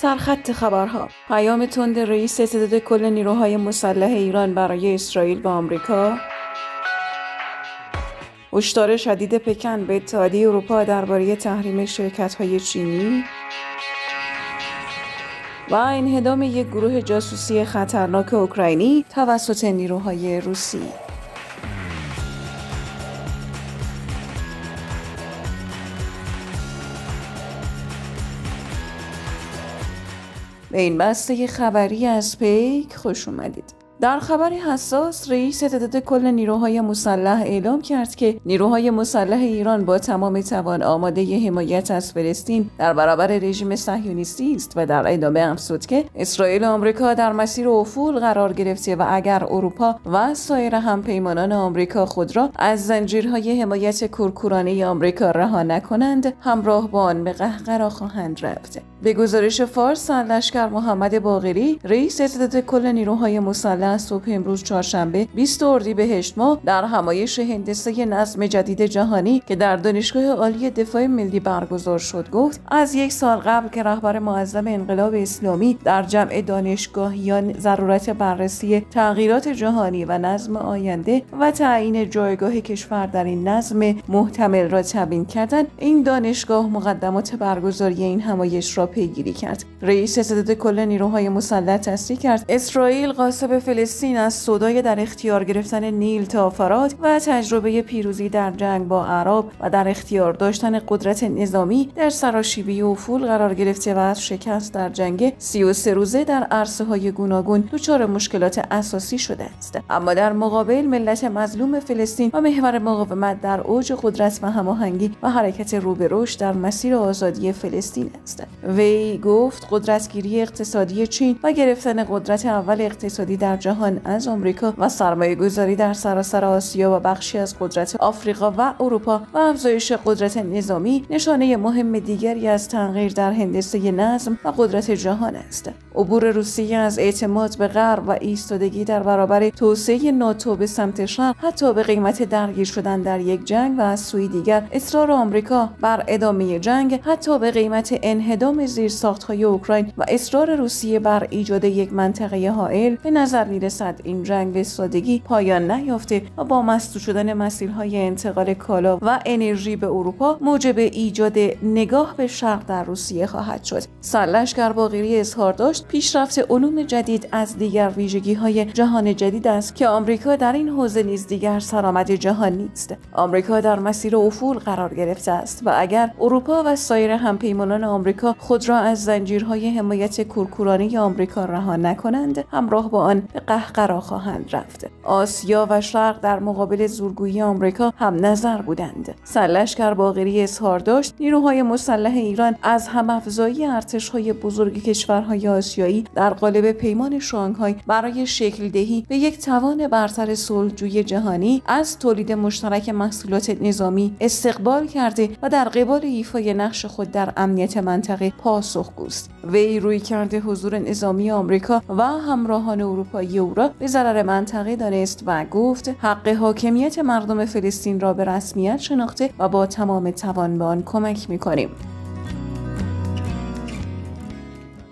سرخط خبرها. پیام تند رئیس ستاد کل نیروهای مسلح ایران برای اسرائیل و آمریکا. هشدار شدید پکن به اتحادیه اروپا درباره تحریم های چینی. و انهدام یک گروه جاسوسی خطرناک اوکراینی توسط نیروهای روسی. به این بسته خبری از پیک خوش اومدید. در خبری حساس رئیس تعداد کل نیروهای مسلح اعلام کرد که نیروهای مسلح ایران با تمام توان آماده حمایت از فلسطین در برابر رژیم صهیونیستی است و در ادامه افزود که اسرائیل و آمریکا در مسیر افول قرار گرفته و اگر اروپا و سایر همپیمانان آمریکا خود را از زنجیرهای حمایت کورکورانه آمریکا رها نکنند همراه با آن به قهقرا خواهند رفت. به گزارش فارس لشکر محمد باقری رئیس اتحاد کل نیروهای مسلح صبح امروز چهارشنبه 20 اردیبهشت ماه در همایش هندسه نظم جدید جهانی که در دانشگاه عالی دفاع ملی برگزار شد گفت از یک سال قبل که رهبر معظم انقلاب اسلامی در جمع دانشگاهیان ضرورت بررسی تغییرات جهانی و نظم آینده و تعیین جایگاه کشور در این نظم محتمل را تبیین کردند این دانشگاه مقدمات برگزاری این همایش را پیگیری کرد. رئیس ستاد کل نیروهای مسلح تصریح کرد. اسرائیل قاسب فلسطین از صدای در اختیار گرفتن نیل تا فرات و تجربه پیروزی در جنگ با عرب و در اختیار داشتن قدرت نظامی در سراشیبی و فول قرار گرفته و از شکست در جنگ 33 روزه در عرصه های گوناگون دچار مشکلات اساسی شده است. اما در مقابل ملت مظلوم فلسطین و محور مقاومت در اوج قدرت و هماهنگی و حرکت رو به رشد در مسیر آزادی فلسطین است. وی گفت قدرتگیری اقتصادی چین و گرفتن قدرت اول اقتصادی در جهان از آمریکا و سرمایه گذاری در سراسر آسیا و بخشی از قدرت آفریقا و اروپا و افزایش قدرت نظامی نشانه مهم دیگری از تغییر در هندسه نظم و قدرت جهان است. عبور روسیه از اعتماد به غرب و ایستادگی در برابر توسعه ناتو به سمت شرق حتی به قیمت درگیر شدن در یک جنگ و از سوی دیگر اصرار آمریکا بر ادامه جنگ حتی به قیمت انهدام زیرساختهای اوکراین و اصرار روسیه بر ایجاد یک منطقه حائل به نظر می‌رسد این جنگ به سادگی پایان نیافته و با مسدود شدن مسیرهای انتقال کالا و انرژی به اروپا موجب ایجاد نگاه به شرق در روسیه خواهد شد. سرلشکر باقری اظهار داشت پیشرفت علوم جدید از دیگر ویژگی های جهان جدید است که آمریکا در این حوزه نیز دیگر سرآمد جهان نیست. آمریکا در مسیر افول قرار گرفته است و اگر اروپا و سایر همپیمانان آمریکا خود را از زنجیرهای حمایت کورکورانه آمریکا رها نکنند همراه با آن به قهقرا خواهند رفت. آسیا و شرق در مقابل زورگویی آمریکا هم نظر بودند. سرلشکر باقری اظهار داشت نیروهای مسلح ایران از هم افزایی ارتشهای بزرگ کشورهای آسیایی در قالب پیمان شانگهای برای شکل دهی به یک توان برتر صلحجویی جهانی از تولید مشترک محصولات نظامی استقبال کرده و در قبال ایفای نقش خود در امنیت منطقه پاسخگوست وی روی کرده حضور نظامی آمریکا و همراهان اروپایی او را به ضرر منطقه دانست و گفت حق حاکمیت مردم فلسطین را به رسمیت شناخته و با تمام توان به آن کمک می‌کنیم.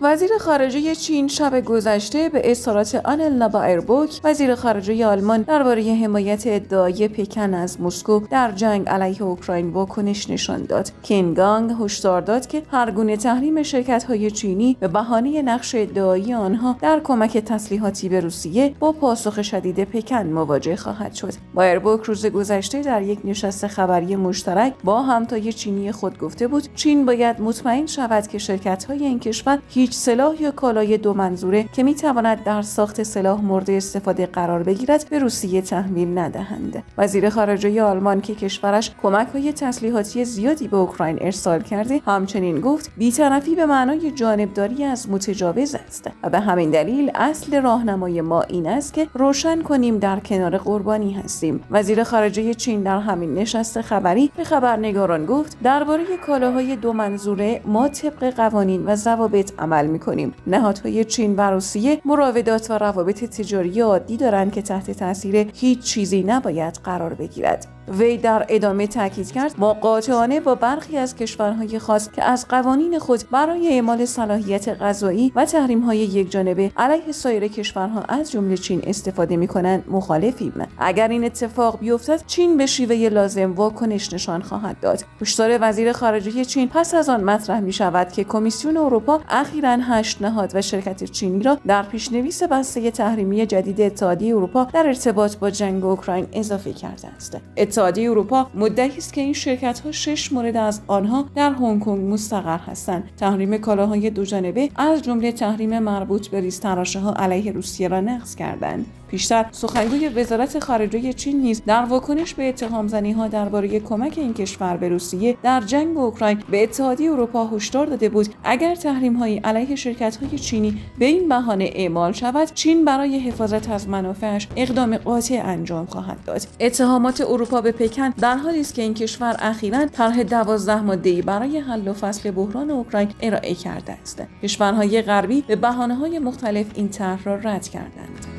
وزیر خارجه چین شب گذشته به اظهارات آنل نابا ایربوک وزیر خارجه آلمان درباره حمایت ادعای پکن از مسکو در جنگ علیه اوکراین واکنش نشان داد. کینگانگ هشدار داد که هر گونه تحریم شرکت های چینی به بهانه نقش ادعایی آنها در کمک تسلیحاتی به روسیه با پاسخ شدید پکن مواجه خواهد شد. با ایربوک روز گذشته در یک نشست خبری مشترک با همتای چینی خود گفته بود چین باید مطمئن شود که شرکت های این کشور هیچ سلاح یا کالای دو منظوره که می تواند در ساخت سلاح مورد استفاده قرار بگیرد به روسیه تحویل ندهند. وزیر خارجه آلمان که کشورش کمک های تسلیحاتی زیادی به اوکراین ارسال کرده همچنین گفت بیطرفی به معنای جانبداری از متجاوز است و به همین دلیل اصل راهنمای ما این است که روشن کنیم در کنار قربانی هستیم. وزیر خارجه چین در همین نشست خبری به خبرنگاران گفت درباره کالاهای دو منظوره ما طبق قوانین و ضوابط عمل عمل می‌کنیم. نهادهای چین و روسیه مراودات و روابط تجاری عادی دارند که تحت تاثیر هیچ چیزی نباید قرار بگیرد. وی در ادامه تاکید کرد ما قاطعانه با برخی از کشورهای خاص که از قوانین خود برای اعمال صلاحیت غذایی و تحریم‌های یکجانبه علیه سایر کشورها از جمله چین استفاده می‌کنند مخالفیم. اگر این اتفاق بیفتد چین به شیوه لازم واکنش نشان خواهد داد. هشدار وزیر خارجه چین پس از آن مطرح می شود که کمیسیون اروپا اخیرا هشت نهاد و شرکت چینی را در پیشنویس بسته تحریمی جدید اتحادیه اروپا در ارتباط با جنگ اوکراین اضافه کرده است. اتحادیه اروپا مدعی است که این شرکت ها شش مورد از آنها در هنگ کنگ مستقر هستند. تحریم کالاهای دوجانبه از جمله تحریم مربوط به ریز ها علیه روسیه را نقض کردند. پیشتر سخنگوی وزارت خارجه چین نیز در واکنش به اتهام زنی ها درباره کمک این کشور به روسیه در جنگ اوکراین به اتحادیه اروپا هشدار داده بود. اگر تحریم هایی علیه شرکت های چینی به این بهانه اعمال شود چین برای حفاظت از منافعش اقدام قاطع انجام خواهد داد. اتهامات اروپا به پکن در حالی است که این کشور اخیرا طرح دوازده ماده برای حل و فصل بحران اوکراین ارائه کرده است. کشورهای غربی به بهانه های مختلف این طرح را رد کردند.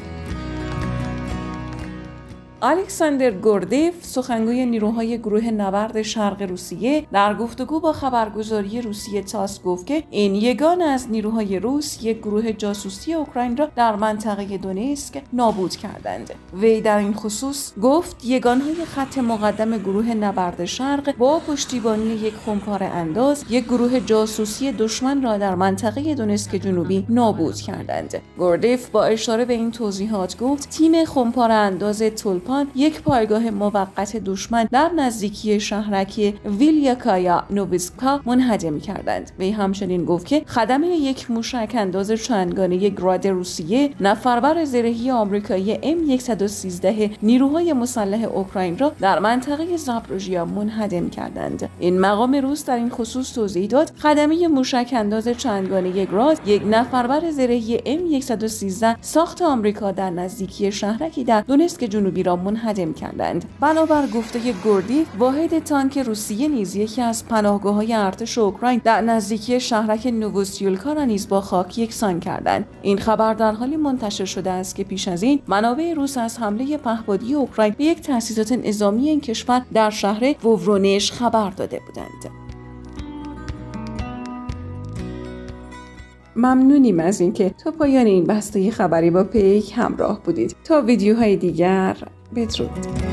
الکساندر گوردیف سخنگوی نیروهای گروه نبرد شرق روسیه در گفتگو با خبرگزاری روسیه تاس گفت که این یگان از نیروهای روس یک گروه جاسوسی اوکراین را در منطقه دونسک نابود کردند. وی در این خصوص گفت یگانهای خط مقدم گروه نبرد شرق با پشتیبانی یک خمپاره انداز یک گروه جاسوسی دشمن را در منطقه دونسک جنوبی نابود کردند. گوردیف با اشاره به این توضیحات گفت تیم خمپاره انداز یک پایگاه موقت دشمن در نزدیکی شهرک ویلیاکایا نوویسکا منهدم کردند وی همچنین گفت که خدمه یک موشک انداز چندگانه گراد روسیه نفربر زرهی آمریکایی M113 نیروهای مسلح اوکراین را در منطقه زاپروژیا منهدم کردند این مقام روس در این خصوص توضیح داد خدمه موشک انداز چندگانه گراد یک نفربر زرهی M113 ساخت آمریکا در نزدیکی شهرکی در دونسک جنوبی را منهدم کردند. بنابر گفته گردی واحد تانک روسیه نیز یکی از پناهگاه های ارتش اوکراین در نزدیکی شهرک نووسیولکا را نیز با خاک یکسان کردند. این خبر در حالی منتشر شده است که پیش از این منابع روس از حمله پهپادی اوکراین به یک تأسیسات نظامی این کشور در شهر وورونش خبر داده بودند. ممنونیم از اینکه تا پایان این بسته خبری با پیک همراه بودید. تا ویدیوهای دیگر बीटरूट